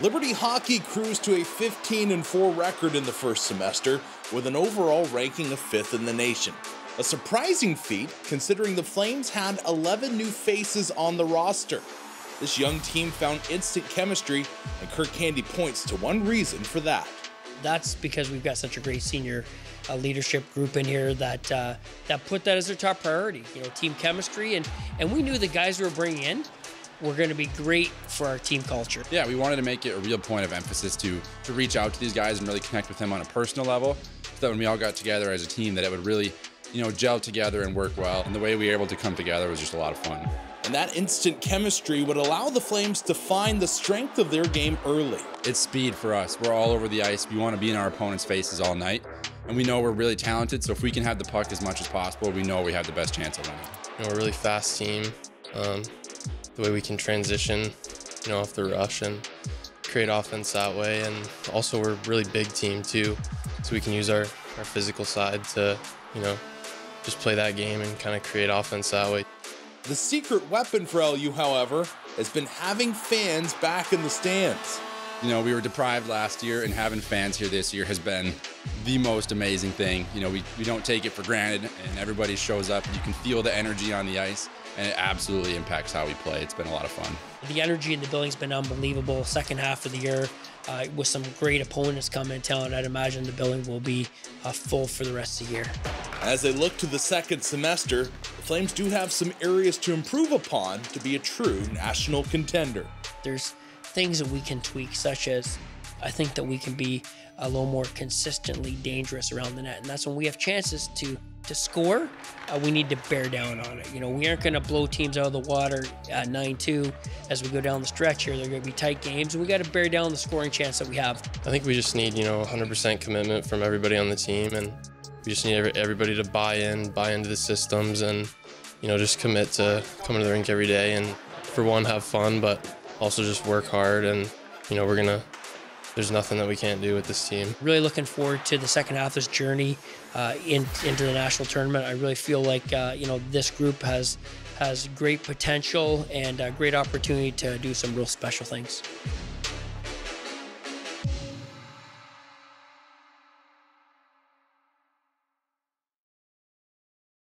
Liberty Hockey cruised to a 15 and 4 record in the first semester with an overall ranking of 5th in the nation. A surprising feat considering the Flames had 11 new faces on the roster. This young team found instant chemistry, and Kirk Handy points to one reason for that. That's because we've got such a great senior uh, leadership group in here that uh, that put that as their top priority. You know, team chemistry, and and we knew the guys we were bringing in were going to be great for our team culture. Yeah, we wanted to make it a real point of emphasis to to reach out to these guys and really connect with them on a personal level, so that when we all got together as a team, that it would really, you know, gel together and work well. And the way we were able to come together was just a lot of fun. And that instant chemistry would allow the Flames to find the strength of their game early. It's speed for us. We're all over the ice. We want to be in our opponent's faces all night. And we know we're really talented, so if we can have the puck as much as possible, we know we have the best chance of winning. You know, we're a really fast team. Um, the way we can transition, you know, off the rush and create offense that way. And also we're a really big team too. So we can use our, our physical side to, you know, just play that game and kind of create offense that way. The secret weapon for LU, however, has been having fans back in the stands. You know, we were deprived last year, and having fans here this year has been the most amazing thing. You know, we, we don't take it for granted, and everybody shows up. And you can feel the energy on the ice, and it absolutely impacts how we play. It's been a lot of fun. The energy in the building's been unbelievable. Second half of the year, uh, with some great opponents coming in town, I'd imagine the building will be uh, full for the rest of the year. As they look to the second semester, the Flames do have some areas to improve upon to be a true national contender. There's things that we can tweak, such as I think that we can be a little more consistently dangerous around the net, and that's when we have chances to to score. Uh, we need to bear down on it. You know, we aren't going to blow teams out of the water at 9-2 as we go down the stretch here. They're going to be tight games, and we got to bear down the scoring chance that we have. I think we just need you know 100% commitment from everybody on the team, and we just need everybody to buy in, buy into the systems, and you know just commit to coming to the rink every day and for one have fun, but also just work hard and you know we're gonna there's nothing that we can't do with this team. Really looking forward to the second half of this journey uh, in, into the national tournament. I really feel like uh, you know this group has has great potential and a great opportunity to do some real special things.